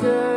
good.